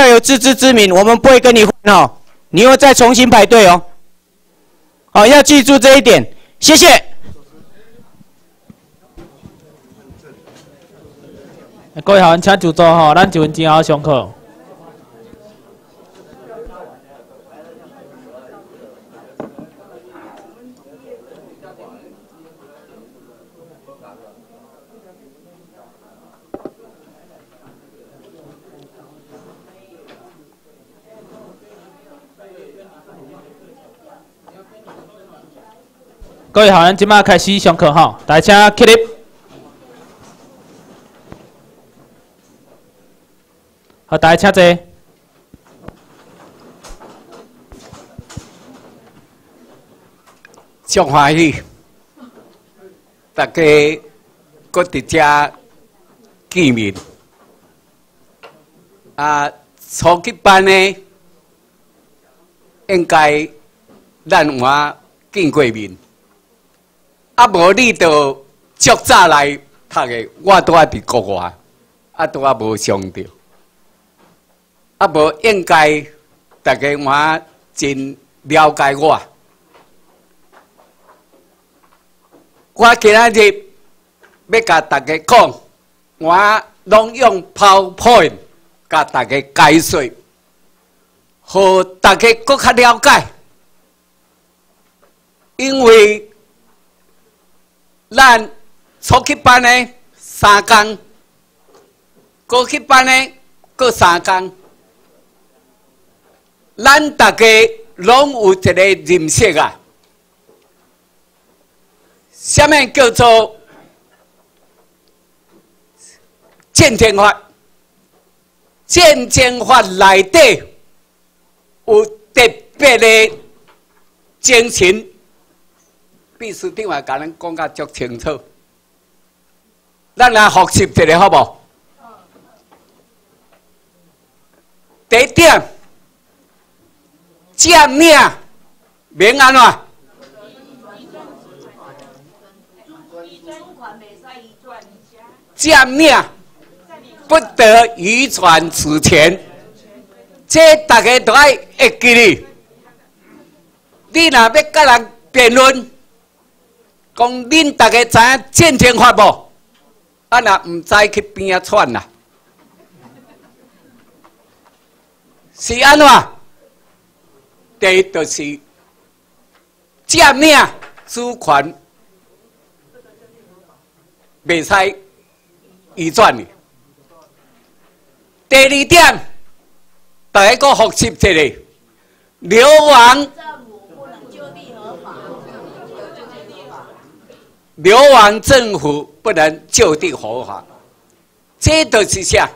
要有自知之明，我们不会跟你混哦，你又再重新排队哦。好，要记住这一点，谢谢。各位学员请就坐吼，咱就真好上课。各位学员，即马开始上课吼，大家起立。好，大家请坐。上欢喜，大家搁伫遮见面。啊，初级班呢，应该咱我见过面。啊，无你就足早来读的，我拄啊伫国外，啊拄啊无上着，啊无应该大家我真了解我。我今仔日要甲大家讲，我拢用 PowerPoint 甲大家解说，互大家更较了解，因为。咱初级班的三工，高级班的各三工，咱大家拢有一个认识啊。下面叫做鉴定法，鉴定法内底有特别的精神。必须电话甲咱讲甲足清楚，咱来复习一下好无？第一点，正名免安怎？正名不得遗传此前，这大家都爱会记哩。你若要甲人辩论？讲恁大家知影鉴定法无？啊，若毋知去边啊窜啦？是安怎？第一就是正名主权未使移转的。第二点，大家搁复习一下，流亡。流亡政府不能就地合法，这都是啥？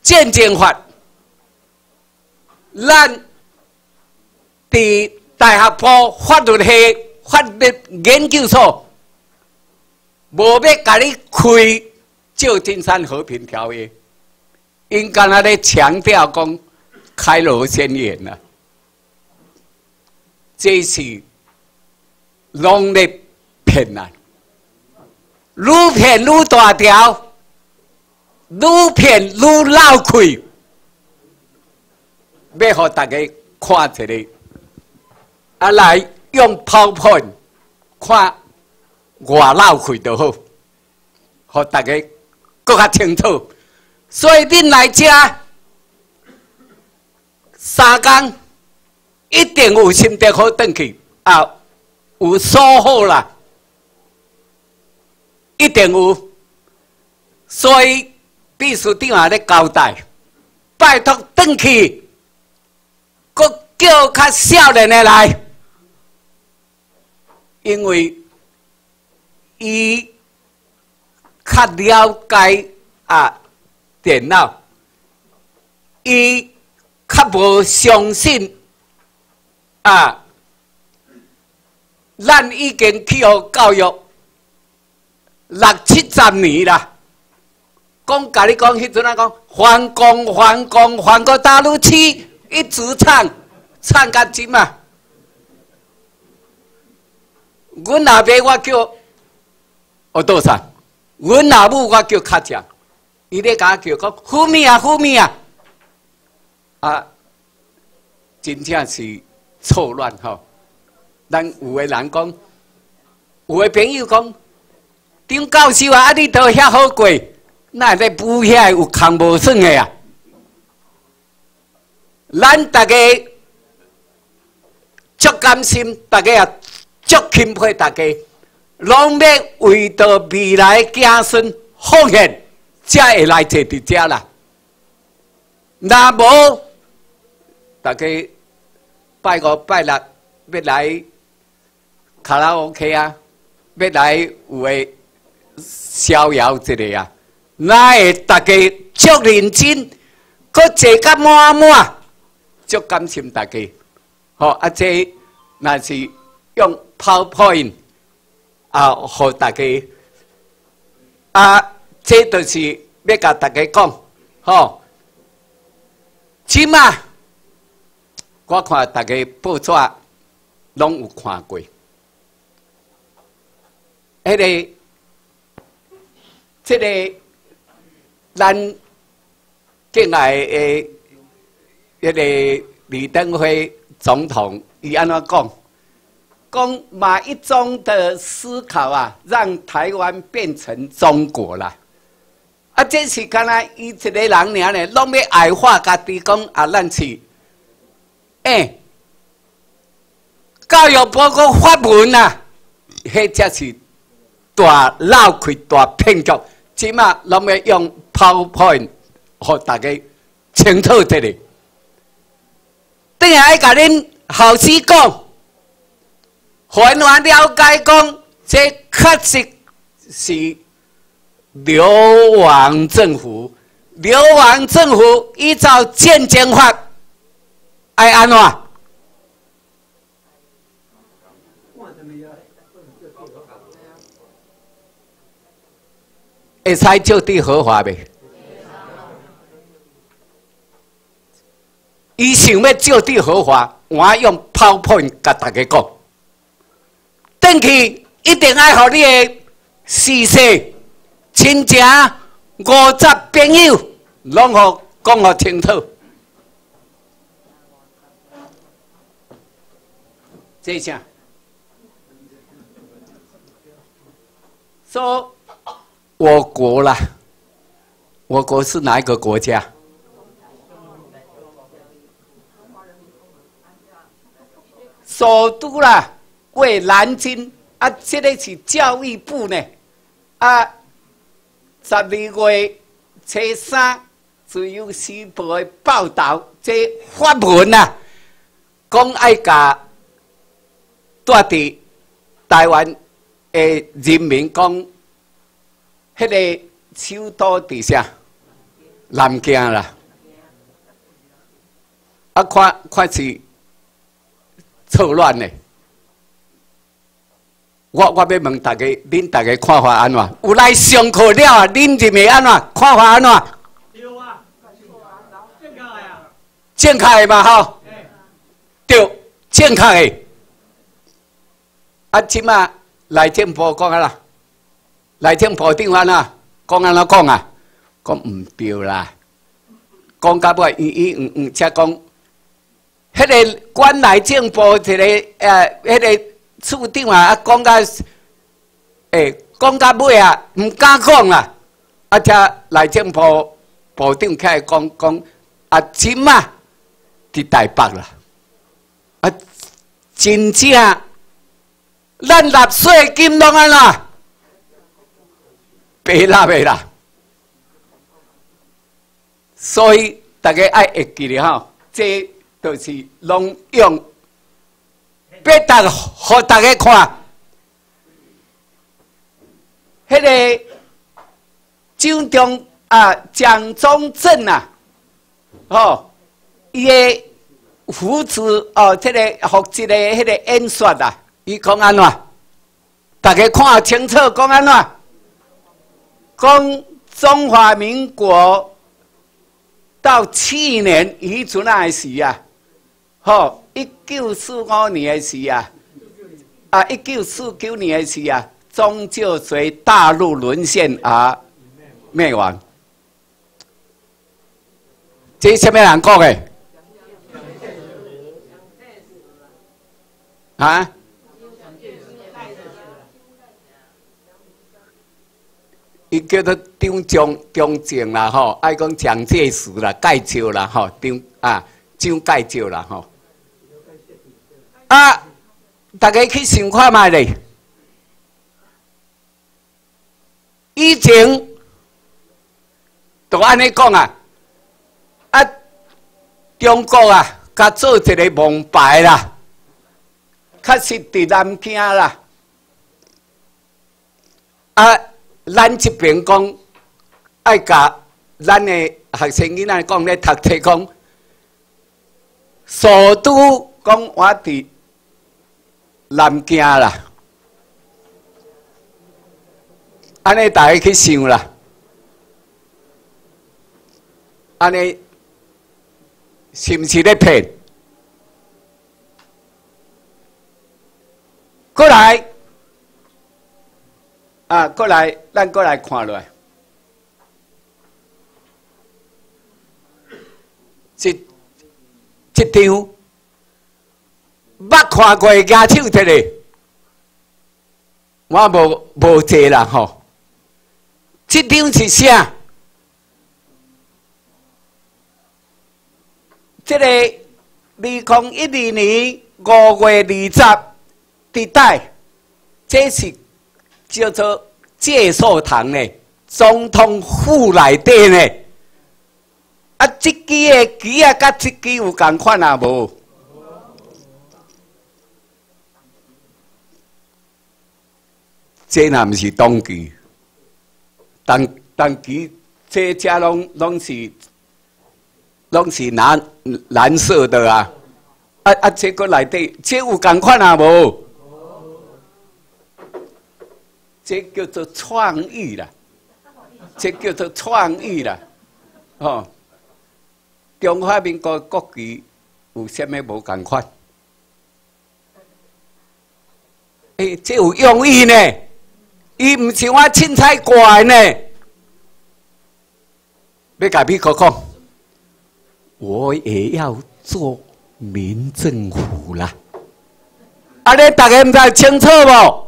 鉴定法，咱伫大学部法律系法律研究所，无要甲你开旧金山和平条约，因刚才咧强调讲开罗宣言呐，这是农历。骗啊！愈骗愈大条，愈骗愈闹亏。要互大家看一个，啊来用泡泡看外闹亏就好，互大家更较清楚。所以恁来遮三工一定有心得好转去啊，有收获啦。一定有，所以必须电话咧交代，拜托转去，搁叫较少年的来，因为伊较了解啊电脑，伊较无相信啊，咱已经去学教育。六七十年啦，讲甲你讲，迄阵啊讲，反攻反攻反过大陆去，一直唱唱到今嘛。阮老爸我叫我多少？阮老母我叫卡强，伊咧甲我叫讲，虎咪啊虎咪啊，啊，真正是错乱吼。咱有个人讲，有个朋友讲，张教授啊，啊你都遐好过，那在补遐有空无算的啊？咱大家足甘心，大家也足钦佩大家，拢要为着未来子孙奉献，才会来坐伫遮啦。那无大家拜五拜六要来卡拉 OK 啊，要来有诶逍遥一个啊，那会大家足认真，搁坐甲满满，足感谢大家。好，啊这那是用 PowerPoint 啊，互大家啊，这就是要甲大家讲，吼。起码，我看大家报纸拢有看过。迄个，这个，咱进来的迄个李登辉总统，伊安怎讲？讲马一中的思考啊，让台湾变成中国了。啊，这是干那伊一个人尔呢，拢要矮化家己讲啊，咱是，诶，教育部个发文啊，迄才是大闹开大骗局，起码拢要用 PowerPoint，互大家清楚一下。等下爱甲恁后生讲，还原了解讲，这确实是。流亡政府，流亡政府依照建监法，爱安怎？会使就地合法呗？伊想要就地合法，我用 PowerPoint 甲大家讲，登去一定爱互你的事实。亲情五十朋友，拢好讲好清楚。这下说我国啦，我国是哪一个国家？首都啦，为南京啊，这个是教育部呢啊。十二月初三，自由时报的报道，这发文啊，讲爱甲住伫台湾的人民讲，迄个首都伫下？南京啦。啊，看看是错乱的。我我要问大家，恁大家看法安怎？有来上课了啊？恁认为安怎？看法安怎？对啊，健康的啊，健康的嘛吼。对，健康的。啊，即马来政府讲啊啦，来政府电话啦，讲安怎讲啊？讲唔对啦，讲到尾伊伊唔唔才讲，迄个管内政府一个呃，迄个。处长啊，啊讲到，诶，讲到尾啊，唔敢讲啦。啊，只内政部部长开讲讲，啊，钱嘛，伫台北啦。啊，真正，咱纳税金拢安怎？白纳的啦。所以大家爱会记咧吼，这都是拢用。别大，互大家看，迄个蒋中啊，蒋中正啊，哦，伊个胡子哦，这个复制的迄个演说啊，伊讲安怎？大家看清楚，讲安怎？供中华民国到去年遗存那时啊，吼、一九四五年时啊，啊，一九四九年时啊，终究随大陆沦陷而灭亡。这是什么人诶的？啊？伊叫做张中中正啦吼，爱讲蒋介石啦，介绍啦吼，张啊张介绍啦吼。啊，大家去想看卖咧，以前都安尼讲啊，啊，中国啊，甲做一个蒙牌啦，确实伫南京啦，啊。咱这边讲，爱甲咱的学生囡仔讲咧读册讲，首都讲我伫南京啦，安尼大家去想啦，安尼是毋是咧骗？过来。啊，过来，咱过来看落，这这张捌看过牙手摕咧，我无无坐啦吼。这张是啥？这个二零一二年五月二十地带，这是。叫做介寿堂呢，总统府内底呢，啊，这支的旗啊，甲这支有共款啊无？这那毋是党旗，党党旗这家拢拢是拢是蓝蓝色的啊，啊啊，这个内底这有共款啊无？这叫做创意啦，这叫做创意啦，哦！中华民国国旗有啥物无共款？诶，这有用意呢，伊毋是我凊彩怪呢。要改变可讲，我也要做民政府啦。啊，你大家毋知清楚无？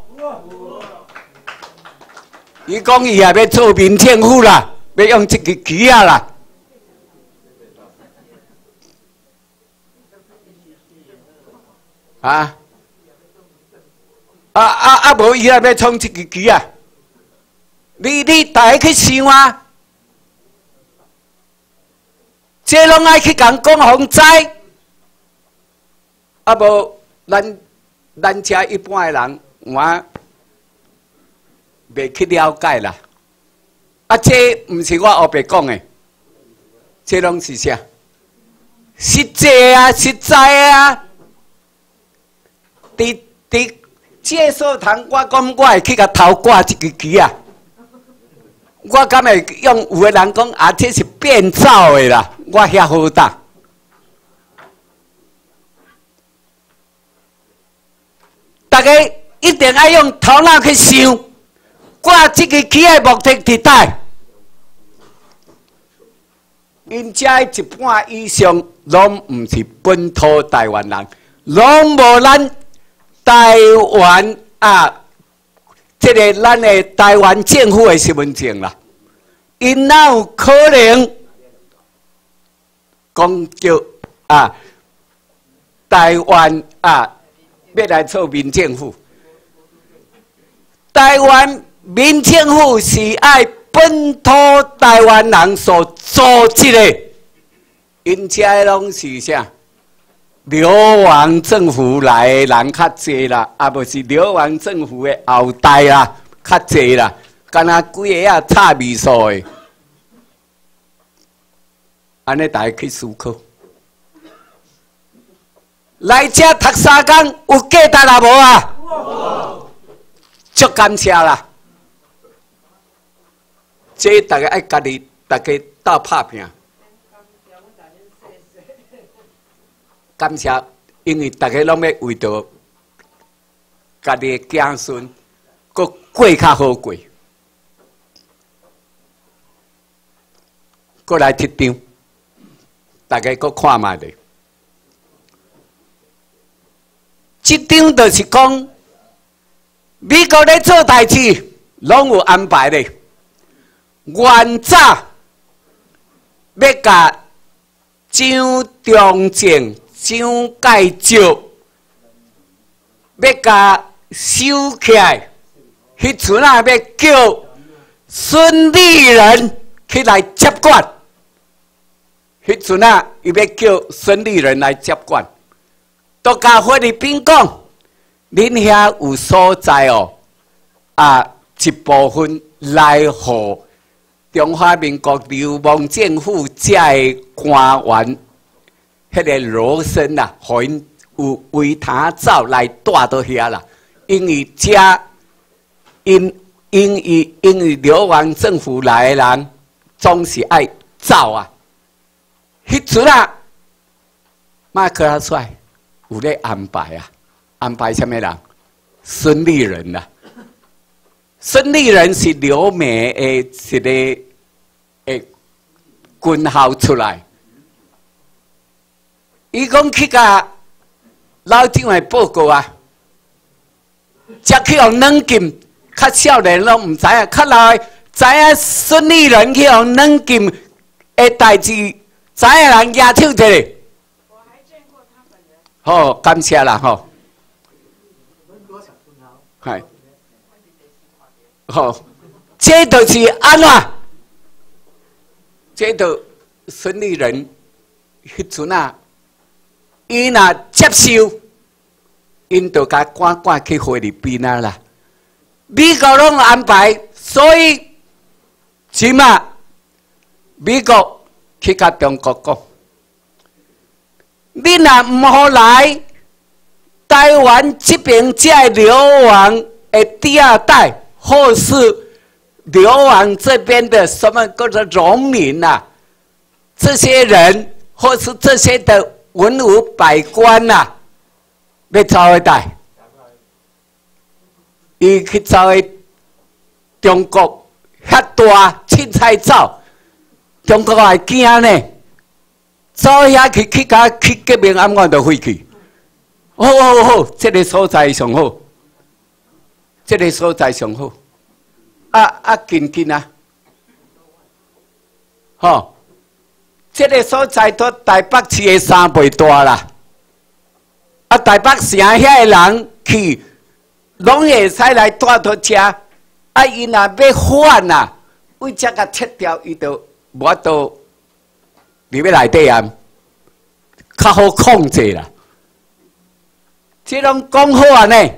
伊讲伊也要做民政府啦，要用这个旗啊啦，啊啊啊啊！无伊也要创这个旗啊！你你大家去想啊，这拢爱去讲讲洪灾，啊无咱咱遮一般的人我。未去了解啦，啊，这毋是我后白讲的，这拢是啥？实在啊，实在啊！伫伫介绍堂，我讲我会去甲头挂一个旗啊！我敢会用有个人讲啊，这是变造的啦！我遐好大，大家一定要用头脑去想。挂这个企业目的地带，因遮一半以上拢毋是本土台湾人，拢无咱台湾啊，这个咱的台湾政府的身份证啦。因哪有可能讲叫啊台湾啊要来做民政府？台湾。民政府是爱本土台湾人所组织的，因遮拢是啥？流亡政府来的人较济啦，啊，无是流亡政府的后代啦，较济啦，敢若几个啊差味素的，安尼大家去思考。来遮读三工有价值啊无啊？足感谢啦！这大家爱家己，大家斗拍拼。感谢，因为大家拢要为着家己的子孙，过过较好过。过来贴张，大家过看卖的。这张就是讲，美国咧做代志，拢有安排的。原早要甲张中正、张介石要甲收起来，迄阵啊要叫孙立人起来接管。迄阵啊，伊要叫孙立人来接管。都甲菲律宾讲，恁遐有所在哦，啊，一部分来互中华民国流亡政府遮的官员，迄个罗森啊，互因有为他走来带到遐啦。因为遮因因为因为流亡政府来的人，总是爱走啊。迄阵啊，马克阿帅。有咧安排啊？安排什么人？孙立人呐。孙立人是留美诶，一个诶军校出来。伊讲去甲老蒋诶报告啊，则去用软禁，较少年拢毋知影，较老诶知影孙立人去用软禁诶代志，知影人举手者。好，感谢啦，吼。系，好，这就是安怎？这都孙立人迄阵啊，伊若接受，因就甲赶赶去菲律宾啊啦。美国拢安排，所以起码美国去甲中国讲。你若唔好来台湾这边，在流亡的第二代，或是流亡这边的什么各种农民呐，这些人，或是这些的文武百官呐，要招一代，伊去招的中国遐大凊彩走，中国还惊呢。走遐去去甲去革命案，我都回去。好好好，这个所在上好，这个所在上好。啊啊，近近啊，吼，这个所在都台北市的三倍大啦。啊，台北城遐个人去，拢会使来带到遮。啊，伊若要换呐，为遮个切掉，伊就无到。里面内底啊，较好控制啦。即种讲好啊呢，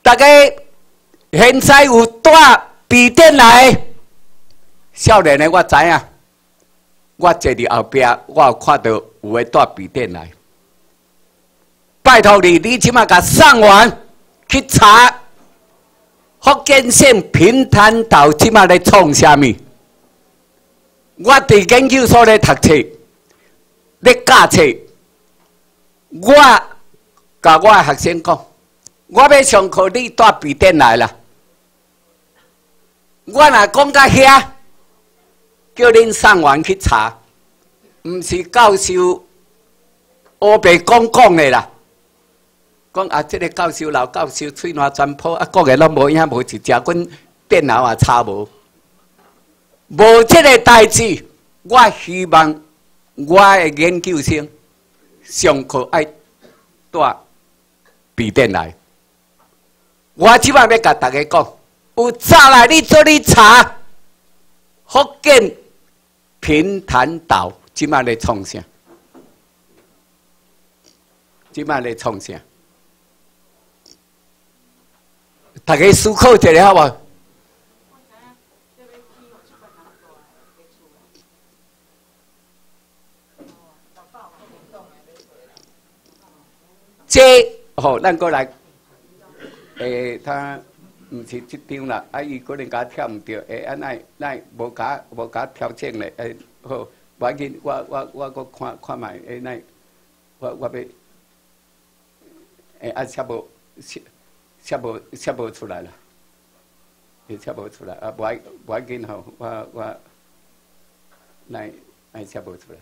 大家现在有带笔电来，少年的我知影，我坐伫后壁，我有看到有诶带笔电来。拜托你，你起码甲上完去查福建省平潭岛起码咧创啥物？我伫研究所咧读册，咧教册。我甲我学生讲，我要上课，你带笔电来啦。我若讲到遐，叫恁上完去查，毋是教授乌白讲讲诶啦。讲啊，即个教授老教授嘴烂全破，啊，讲诶拢无影，无一只阮电脑也查无。无这个代志，我希望我的研究生上课爱带笔电来。我即摆要甲大家讲，有早来你做你查福建平潭岛，即摆咧创啥？即摆咧创啥？大家思考一下好无？这好，咱过来，诶，他毋是即张啦，啊，伊可能甲跳毋着，诶，啊，奈奈无甲无甲调整咧，诶，好，我紧，我我我搁看看卖，诶，奈，我我要，诶，啊，写无写写无写无出来啦，诶，写无出来，啊，无无紧吼，我我，奈奈写无出来，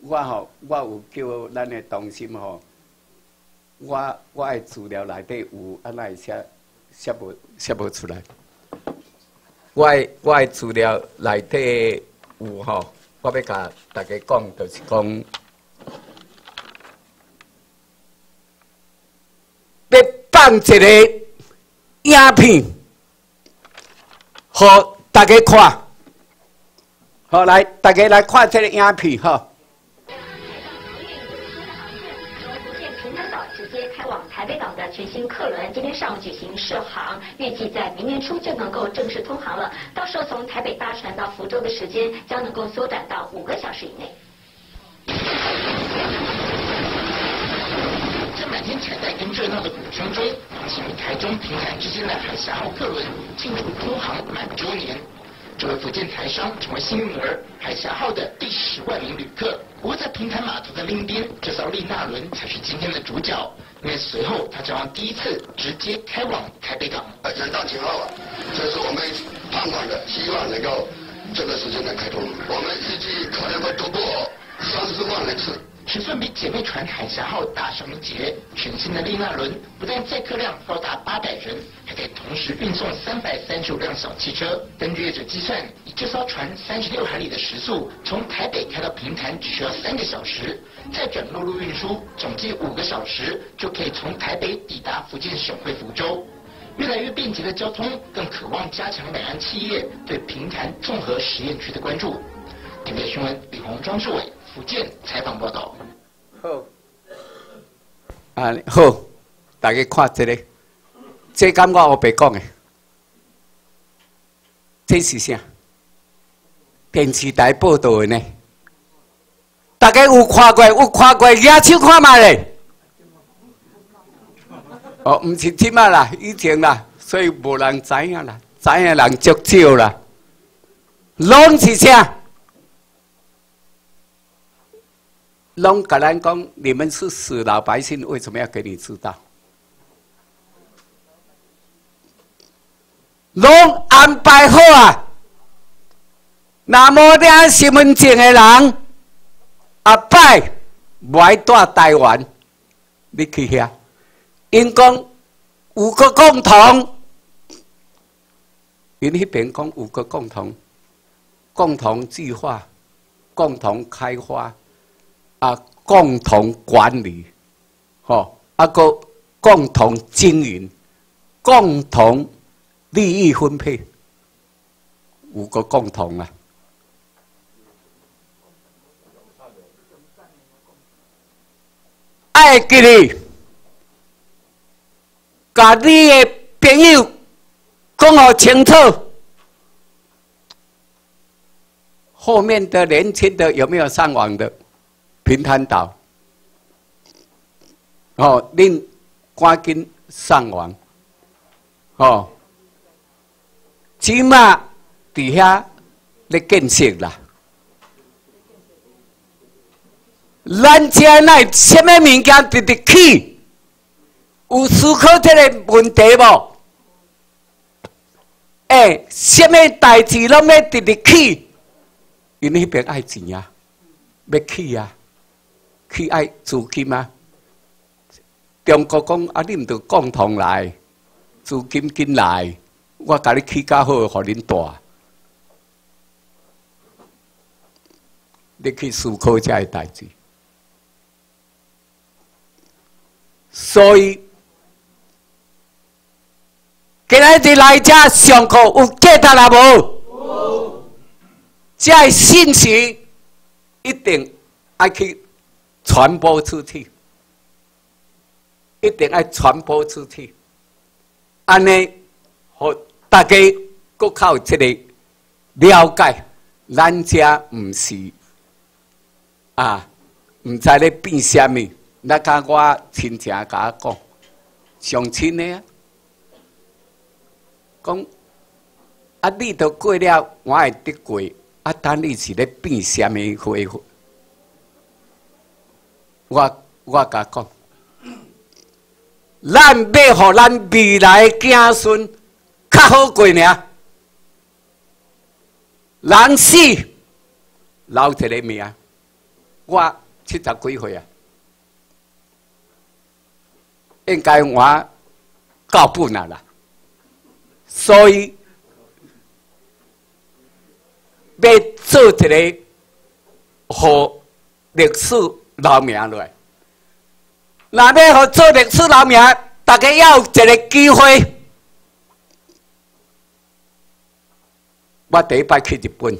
我吼，我有叫咱诶同心吼。我我的资料内底有，啊，那写写无写无出来。我我的资料内底有吼，我要甲大家讲，就是讲，要放一个影片，互大家看。好，来，大家来看这个影片，哈。台北港的全新客轮今天上午举行试航，预计在明年初就能够正式通航了。到时候从台北搭船到福州的时间将能够缩短到五个小时以内。在满天彩带跟热闹的鼓声中，航行台中平潭之间的海峡号客轮庆祝通航满周年。这位福建台商成为幸运儿，海峡号的第十万名旅客。不过在平潭码头的另一边，这艘丽娜轮才是今天的主角，因为随后他将第一次直接开往台北港。呃，人到前号啊，这是我们盼望的，希望能够这个时间能开通。我们预计可能会突破三十万人次。尺寸比姐妹船海峡号大上一截，全新的丽娜轮不但载客量高达八百人，还可以同时运送三百三十五辆小汽车。根据业者计算，以这艘船三十六海里的时速，从台北开到平潭只需要三个小时，再转陆路运输，总计五个小时就可以从台北抵达福建省会福州。越来越便捷的交通，更渴望加强两岸企业对平潭综合实验区的关注。台北新闻李宏、庄志伟。福建采访报道。好，啊好，大家看这个，这感觉我白讲的，这是啥？电视台报道的呢？大家有看过？有看过？举手看嘛嘞？哦，唔是即嘛啦，以前啦，所以无人知影啦，知影人足少啦。拢是啥？拢甲咱讲，你们是死老百姓，为什么要给你知道？拢安排好啊！那么领身份证的人，阿拜不爱住台湾，你去遐，因讲五个共同，因迄边讲五个共同，共同计划，共同开发。啊，共同管理，吼，啊个共同经营，共同利益分配，五个共同啊！爱给你，甲你的朋友讲好清楚，后面的年轻的有没有上网的？平潭岛，哦，恁赶紧上网，哦，起码底下咧建设啦。咱家内什么物件直直起，有思考这个问题无？哎，什么代志拢要直直起？因那边爱钱呀，要起呀。去爱资金吗？中国讲啊，你唔着共同来，资金进来，我甲你起较好，互恁大。你去思考这个代志。所以，今仔日来遮上课有记得啦无？这信息一定爱去。传播出去，一定要传播出去。安尼，和大家各靠这个了解，咱家唔是啊，唔知咧变什么。那甲我亲戚甲我讲，相亲的啊，讲啊，你都过了，我会得过。啊，等你是咧变什么回？我我甲讲，咱要互咱未来子孙较好过呢。人死留一个命，我七十几岁啊。应该我到本啊啦，所以要做一个好历史留名落来。那要好做历史留名，大家要有一个机会。我第一摆去日本，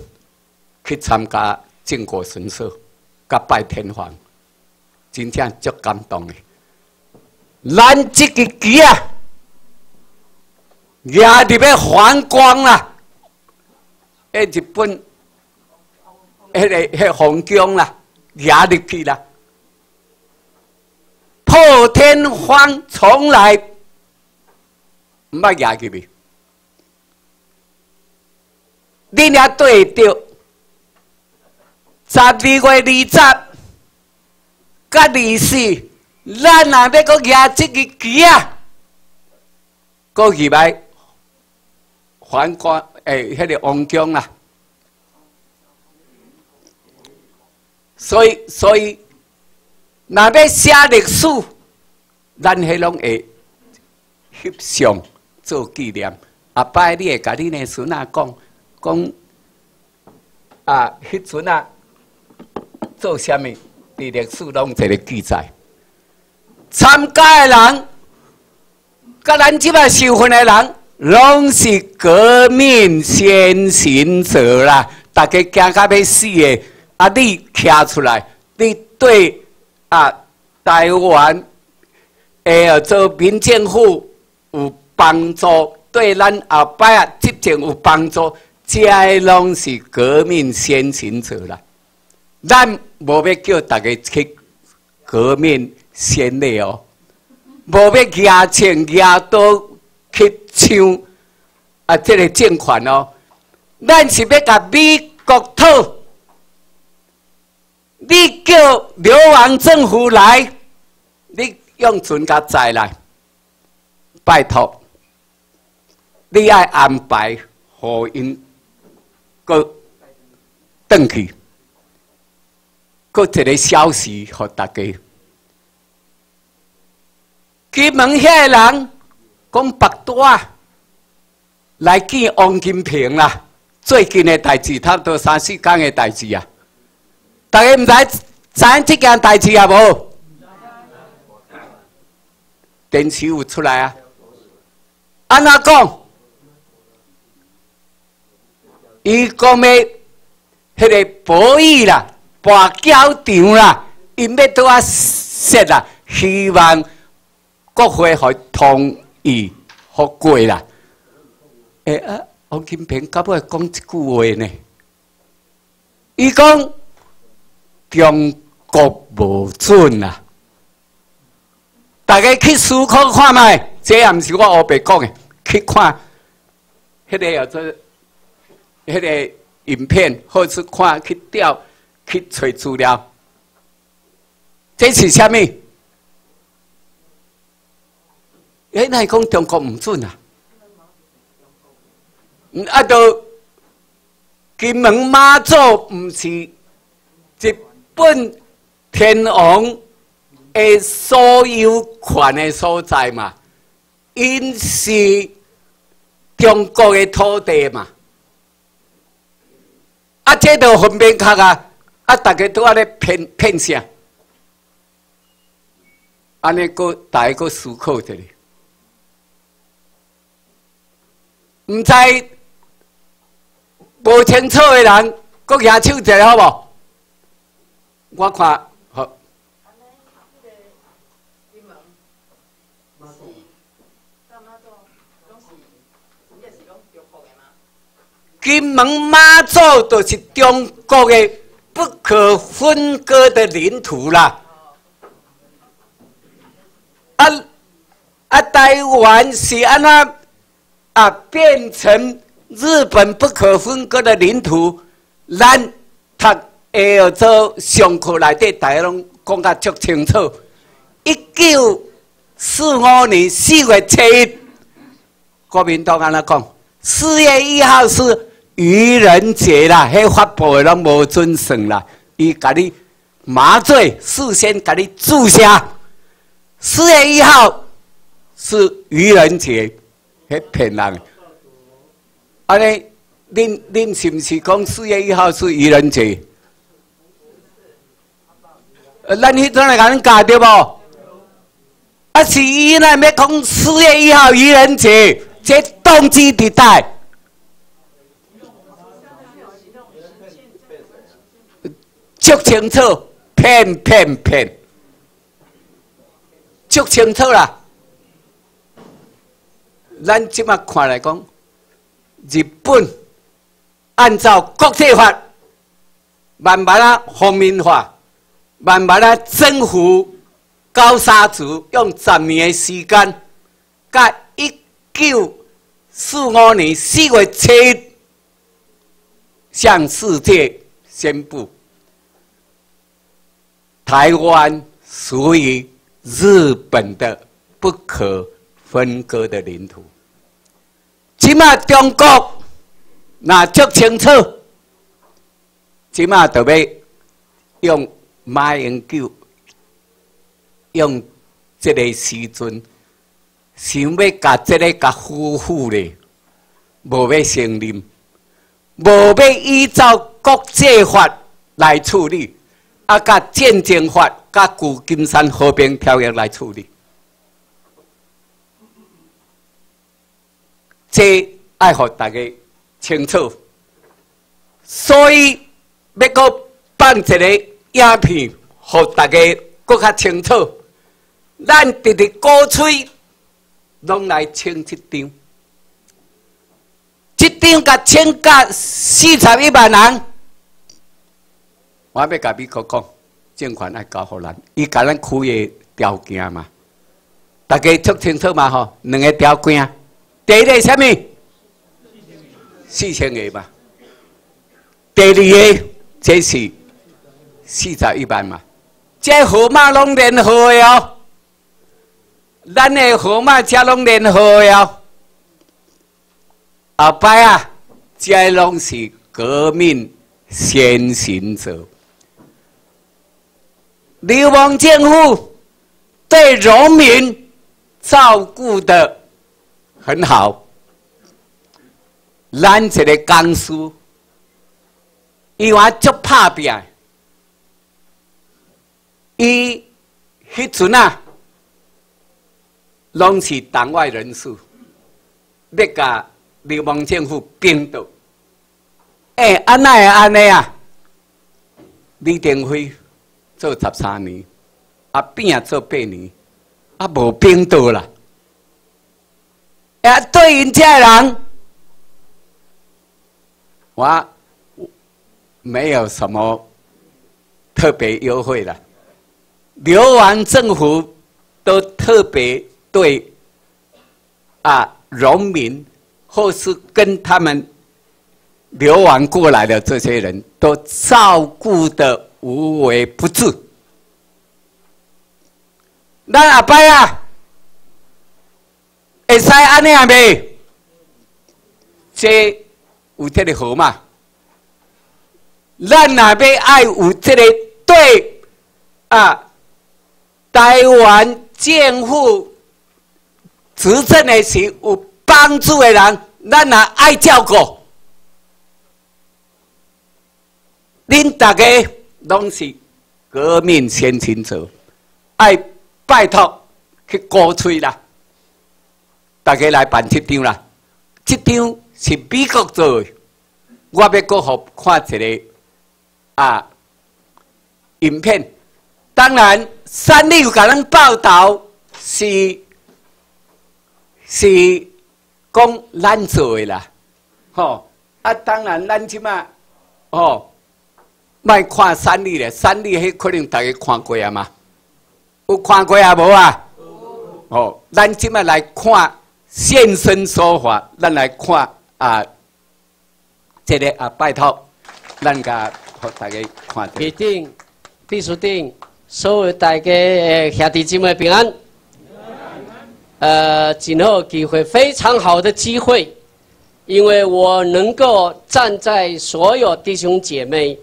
去参加靖国神社，甲拜天皇，真正足感动的。咱这个旗啊，压入要反光啦！诶日本，迄个迄皇宫啦，压入去啦。破天荒从来毋捌压入去。你俩对着十二月二十，甲二四。咱若要搁举这个旗啊，搁去来反光诶，迄个王宫啊。所以，所以，若要写历史，咱迄拢会翕相做纪念。阿摆你会甲你的孙仔讲讲啊，迄阵啊，做虾米？伫历史拢一个记载。参加的人，甲咱即摆受训的人，拢是革命先行者啦！大家惊到要死的，啊！你站出来，你对啊台湾诶做民政府有帮助，对咱后摆啊执政有帮助，这拢是革命先行者啦！咱无要叫大家去革命。先烈哦，无要牙枪牙刀去抢啊！这个政权哦，咱是要甲美国讨，你叫流亡政府来，你用船甲载来，拜托，你爱安排互因个登去，个一个消息互大家。金门遐人讲白大来见王金平啦，最近的代志，差不多三四天的代志啊！大家唔知知这件代志啊无？电视有出来啊？安怎讲？伊讲要迄个博弈啦，博交场啦，因要拄啊说啦，希望。国会可同意好过啦。诶啊，王金平到尾讲一句话呢？伊讲中国无准啊！大家去思考看卖，这也毋是我黑白讲的，去看迄个叫做迄个影片，或是看去调去找资料，这是虾米？哎，那讲中国唔准啊？啊，都金门妈祖唔是日本天王的所有权的所在嘛？因是中国的土地嘛？啊，这都很明确啊！啊，大家都喺咧骗骗啥？安尼个大家个思考着哩。唔知无清楚的人，搁举手者好无？我看好。金门马祖就是中国的不可分割的领土啦。啊啊，台湾是安那？啊，变成日本不可分割的领土。咱读下做上课内底，大家拢讲得足清楚。一九四五年四月七日，国民党安尼讲，四月一号是愚人节啦，迄发布的拢无准算啦。伊甲你麻醉，事先甲你注射。四月一号是愚人节，迄骗人。安尼，恁恁是毋是讲四月一号是愚人节？呃，咱迄阵来甲恁教对无？啊，是伊那要讲四月一号愚人节，这动机伫代。足清楚，骗骗骗，足清楚啦。咱即马看来讲，日本按照国际法，慢慢啊方面化，慢慢啊征服高沙族，用十年的时间，甲一九四五年四月七日向世界宣布。台湾属于日本的不可分割的领土。起码中国那足清楚，起码就要用马英九用这个时阵，想要甲这个甲夫妇咧，无要承认，无要依照国际法来处理。啊，甲战争法、甲旧金山和平条约来处理，这爱互大家清楚。所以要搁放一个影片，互大家搁较清楚。咱直直鼓吹，拢来清一张，一张甲清甲四十一万人。我要甲美国讲，政权爱交互咱，伊甲咱开个条件嘛，大家足清楚嘛吼，两个条件，第一个什么？四千个嘛。第二个，这是四十一万嘛。这号码拢联合的哦，咱的号码才拢联合的哦。后摆啊，这拢是革命先行者。流亡政府对农民照顾的很好，咱一个江苏，伊话足拍拼，伊迄阵啊，拢是党外人士，要甲流氓政府并斗。哎，安奈安尼啊？李登辉。做十三年，阿变啊做八年，啊无变多啦。啊，对因这人，我没有什么特别优惠了。流亡政府都特别对啊农民，或是跟他们流亡过来的这些人都照顾的。无微不至，咱阿伯啊，会使安尼啊未？这有这个好嘛？咱那边爱有这个对啊，台湾政府执政的时有帮助的人，咱也爱照顾。恁大家。拢是革命先行者，爱拜托去鼓吹啦，大家来办这张啦。这张是美国做的，我要搁互看一个啊影片。当然，三立有甲咱报道是是讲咱做的啦，吼啊！当然，咱即马哦。卖看三立咧，三立迄可能大家看过啊嘛？有看过啊无啊？哦，咱即摆来看现身说法，咱来看啊，这个啊，拜托，咱甲互大家看。必定，必须定，所有大家兄弟姊妹平安。呃，今后机会非常好的机会，因为我能够站在所有弟兄姐妹。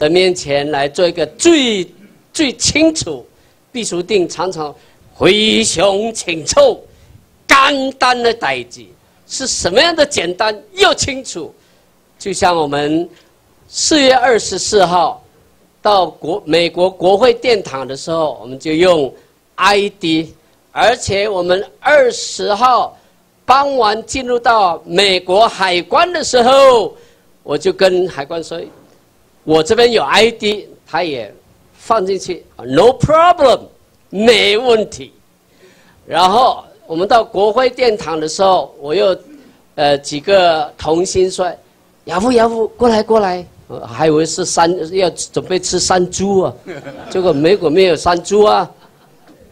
的面前来做一个最最清楚，必须定常常回胸清楚，简单的代志，是什么样的简单又清楚？就像我们四月二十四号到国美国国会殿堂的时候，我们就用 ID，而且我们二十号傍晚进入到美国海关的时候，我就跟海关说，我这边有 ID，他也放进去，No problem，没问题。然后我们到国会殿堂的时候，我又呃几个同心说：“亚父亚父，过来过来。”还以为是山要准备吃山猪啊，结果美国没有山猪啊。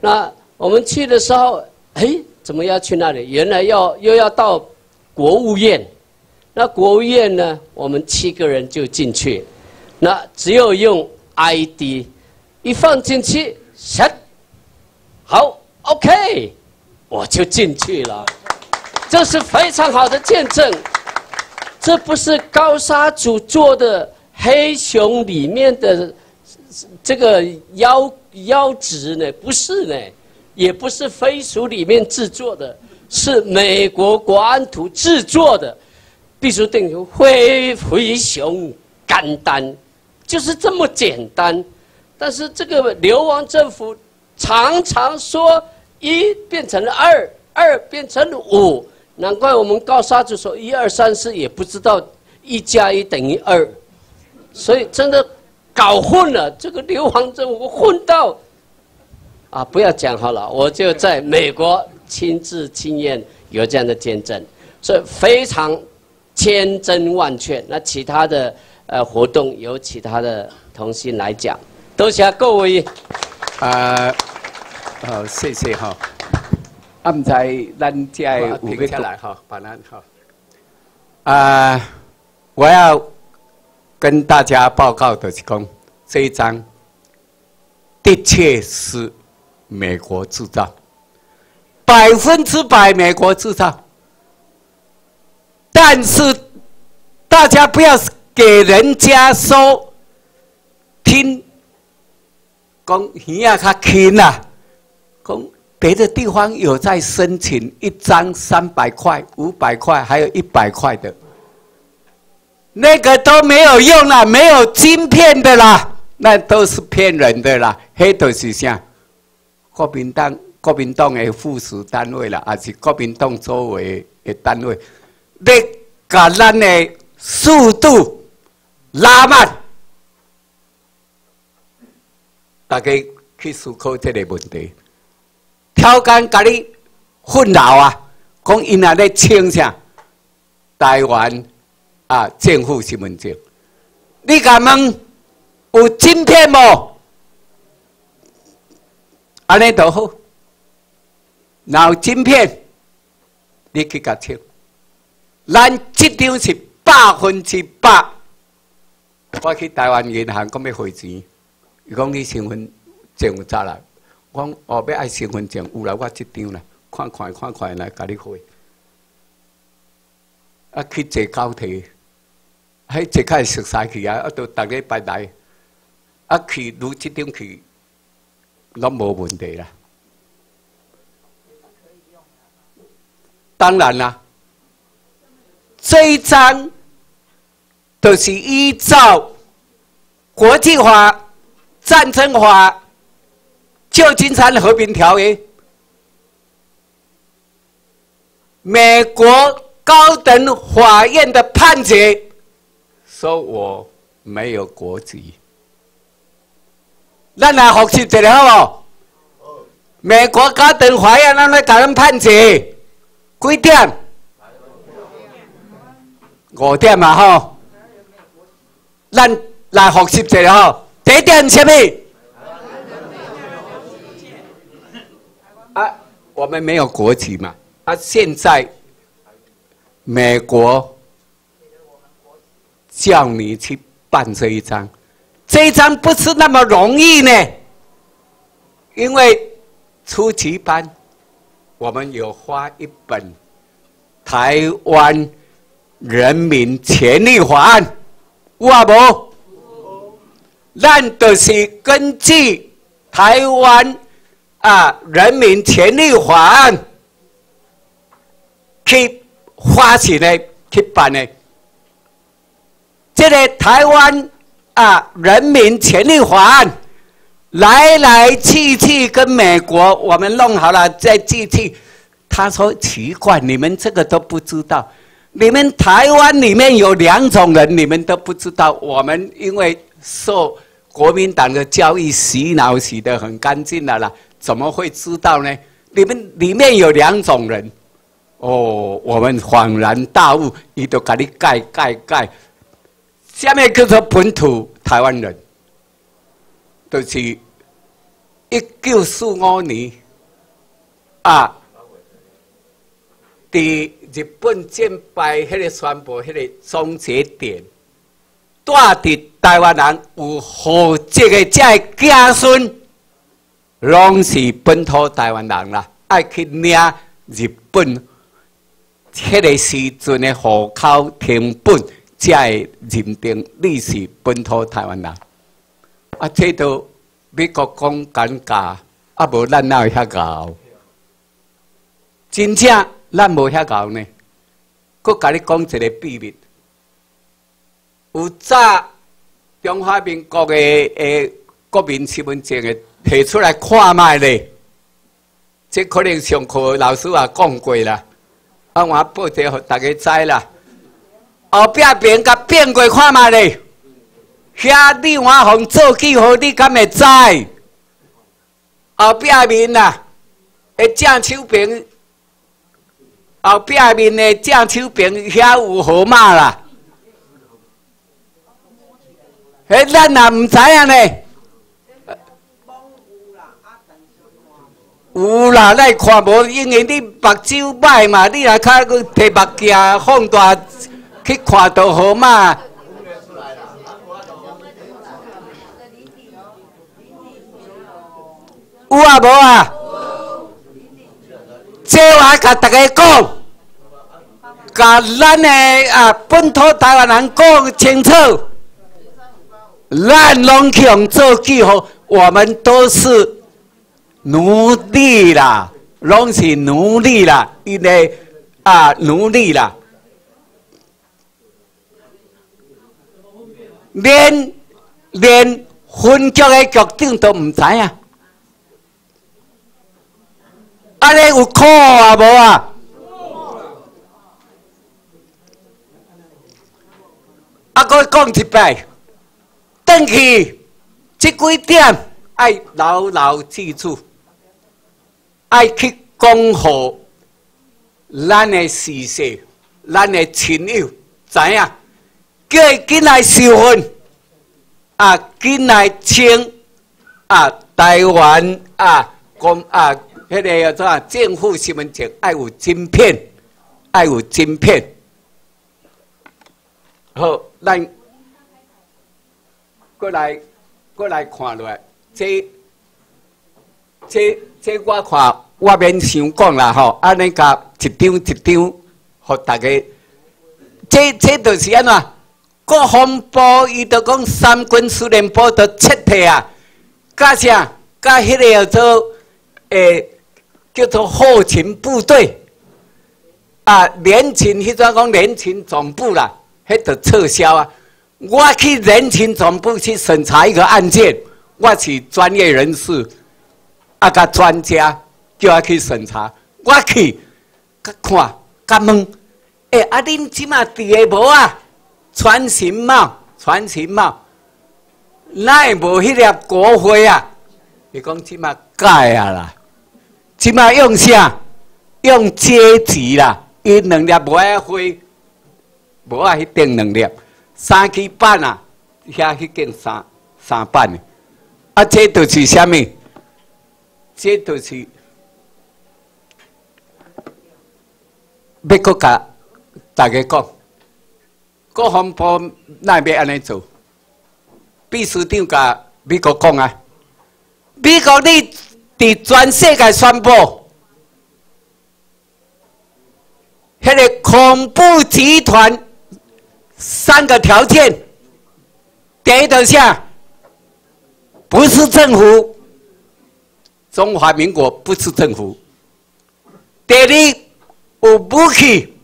那我们去的时候，哎，怎么要去那里？原来要又要到国务院。那国务院呢，我们七个人就进去。那只有用 ID，一放进去，set，好。OK，我就进去了，这是非常好的见证。这不是高沙组做的黑熊里面的这个腰腰子呢，不是呢，也不是飞鼠里面制作的，是美国国安图制作的，必须等于灰灰熊肝丹，就是这么简单。但是这个流亡政府常常说。一变成了二，二变成五，难怪我们高沙子说一二三四也不知道一加一等于二，所以真的搞混了。这个流亡政府混到啊，不要讲好了，我就在美国亲自亲验有这样的见证，所以非常千真万确。那其他的呃活动由其他的同心来讲，多谢各位啊。好，谢谢哈。按在咱在停下来哈，把咱哈。啊，我要跟大家报告的是讲，这一张的确是美国制造，百分之百美国制造。但是大家不要给人家说听，讲鱼啊较轻啦。别的地方有在申请一张三百块、五百块，还有一百块的，那个都没有用了，没有晶片的啦，那都是骗人的啦。黑都是啥？国民党、国民党的附属单位啦，还是国民党周围的单位，你把咱的速度拉慢，大家去思考这个问题。挑干甲你混淆啊！讲因那咧清啥？台湾啊，政府身份证，你敢问有晶片无？安尼都好，有晶片，你去甲清。咱这张是百分之百。我去台湾银行讲要汇钱，伊讲你身份证有咋啦？我哦，要爱身份证，有来我这张啦，看看看看来，甲你汇。啊，去坐高铁，喺坐开熟悉去啊，啊，都逐礼拜来，啊，去如这张去，拢无问题啦。当然啦，这一张都是依照国际法、战争法。旧金山和平条约，美国高等法院的判决说我没有国籍，咱来学习一下好不？美国高等法院那来给人判决几点？五点嘛吼，咱来学习一下吼，第一点什么？啊，我们没有国籍嘛？啊，现在美国叫你去办这一张，这一张不是那么容易呢。因为初级班，我们有发一本《台湾人民权利法案》，有啊无？咱都是根据台湾。啊！人民权利法案去发起的去办呢。这个台湾啊人民权利法案来来去去跟美国我们弄好了再继续。他说奇怪，你们这个都不知道。你们台湾里面有两种人，你们都不知道。我们因为受国民党的教育洗脑洗得很干净了啦，怎么会知道呢？你们里面有两种人，哦，我们恍然大悟，伊都给你盖盖盖。下面叫做本土台湾人，就是一九四五年啊，在日本战败迄个宣布迄个终结点，带伫台湾人有户籍的这家孙，拢是本土台湾人啦，爱去领日本迄个时阵的户口成本。才会认定你是本土台湾人，啊，这都美国讲尴尬，啊，无咱哪会遐搞？真正咱无遐搞呢。佮甲你讲一个秘密，有早中华民国的诶国民身份证的摕出来看卖咧，这可能上课老师也讲过啦，啊，我报一互大家知啦。后壁边甲变过看卖咧，遐你我红做记号，你敢会知？后壁面呐，诶正手边，后壁面的正手边遐有号码啦。迄咱也毋知影咧。有啦，咱看无，因为你目睭歹嘛，你来较去摕目镜放大。去看到号码，有啊无啊？这话甲大家讲，甲咱的啊本土台湾人讲清楚，咱拢去用做记号，我们都是奴隶啦，拢是奴隶啦，因为啊奴隶啦。连连分局的局长都唔知啊！安尼有苦啊无啊？啊，搁讲一摆，登去即几点爱牢牢记住，爱去讲好咱的事实，咱的亲友知影？叫伊进来收分，啊，进来签啊，台湾啊，公啊，迄个叫做政府身份证爱有晶片，爱有晶片。好，咱过来过来看落来，这这这我看我免想讲啦吼，安尼甲一张一张，互大家，这这就是安怎？国防部伊都讲三军司令部都撤退啊，加啥？加迄个叫做诶，叫做后勤部队啊，联勤迄阵讲联勤总部啦，迄都撤销啊。我去联勤总部去审查一个案件，我是专业人士，啊甲专家叫我去审查，我去甲看甲问，诶，啊恁即马伫诶无啊？传情帽，传情帽，奈无迄粒国徽啊？你讲即马改啊啦？即马用啥？用阶级啦？伊两粒无爱灰，无爱迄定两粒，三七板啊，遐迄件三三板的，啊，这都是虾米？这都是要搁甲大家讲。国防部那边安尼做，秘书长甲美国讲啊，美国你伫全世界宣布，迄个恐怖集团三个条件，第一条下，不是政府，中华民国不是政府；第二，有武器，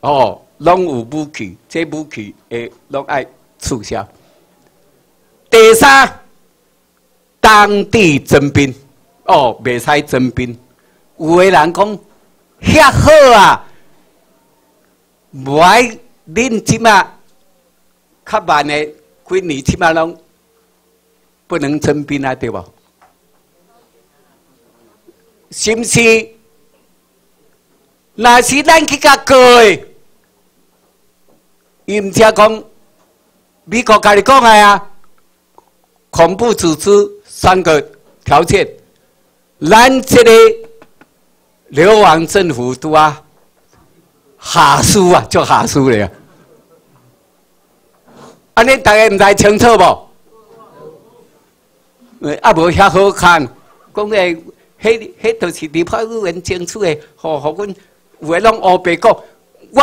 哦，拢有武器，这武器会拢爱促销。第三，当地征兵，哦，未使征兵。有的人讲遐好啊，无爱恁即马较慢诶几年即马拢不能征兵啊，对无？是不是？若是咱去甲过的，伊毋则讲美国甲你讲的啊，恐怖组织三个条件，咱这个流亡政府都啊下输啊，就下输了呀。安尼大家毋知清楚无？啊，无遐好看，讲诶。迄、迄都是立法委员争取的，吼，互阮有诶拢乌白讲。我，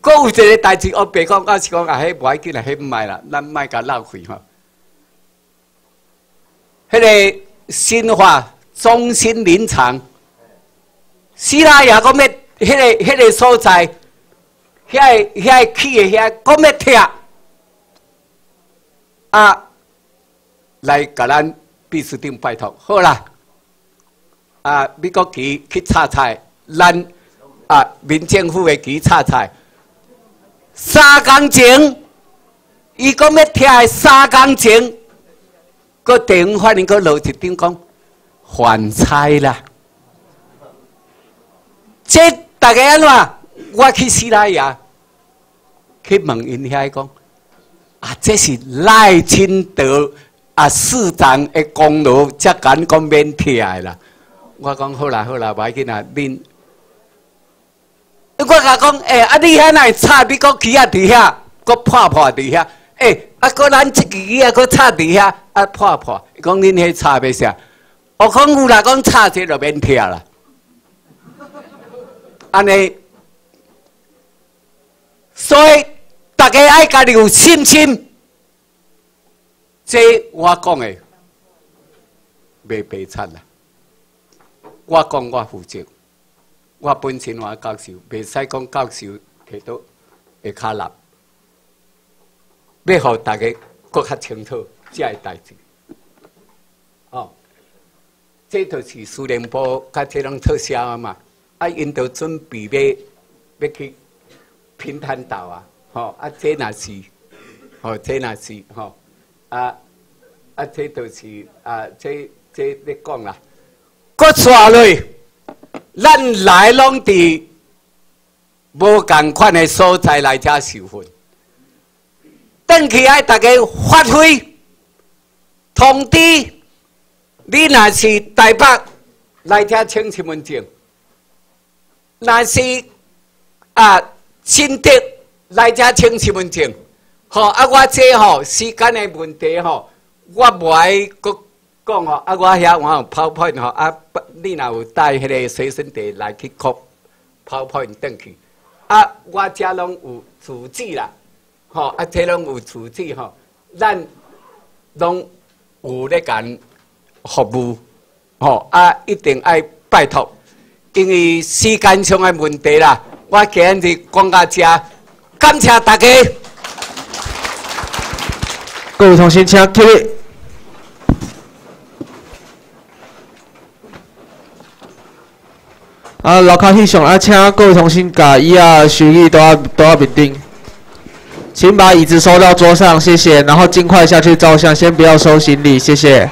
搁有一个代志乌白讲，我是讲啊，迄无要紧啦，迄毋爱啦，咱莫甲浪费吼。迄个新华中心林场，希拉雅讲要，迄个、迄个所在，遐、遐起诶遐，讲要拆，啊，来甲咱秘书长拜托，好啦。啊！美国旗去插菜，咱啊民政府的旗插菜。三工前，伊讲要拆三工前，个电话反应个落一张讲换菜啦。这大家安怎？我去西拉雅去问因遐讲啊，这是赖清德啊市长的功劳，才敢讲免拆啦。我讲好啦好啦，要紧啦，恁。我甲讲，诶，啊，你遐那插美国旗啊？伫遐，搁破破伫遐，诶，啊，搁咱即支啊，搁插伫遐，啊，破破。讲恁迄插要啥？我讲有啦，讲插这就免拆啦。安尼，所以大家爱家己有信心。这我讲诶，袂悲惨啦。我讲我负责，我本身我教授，袂使讲教授摕到会卡立，要互大家更较清楚这个代志。哦，这就是苏联部甲这种特效啊嘛，啊，因都准备要要去平潭岛啊，吼，啊，这那是，吼，这那是，吼，啊，啊，这都是啊，这这你讲啦。搁带落，咱来拢伫无同款的所在来遮受训，等起来大家发挥，通知你若是台北来遮请身份证，若是啊新德来遮请身份证，吼啊我这吼时间的问题吼，我无爱搁。讲吼，啊，我遐我有泡泡吼，啊，你若有带迄个随身袋来去扣泡泡转去，啊，我遮拢有厨具啦，吼，啊，这拢有厨具吼，咱拢有咧干服务，吼，啊，一定爱拜托，因为时间上的问题啦，我今日讲到遮，感谢大家。各位同学，请起立。啊，老卡翕相啊，请各位同事把椅啊、行李都要都要平定，请把椅子收到桌上，谢谢。然后尽快下去照相，先不要收行李，谢谢。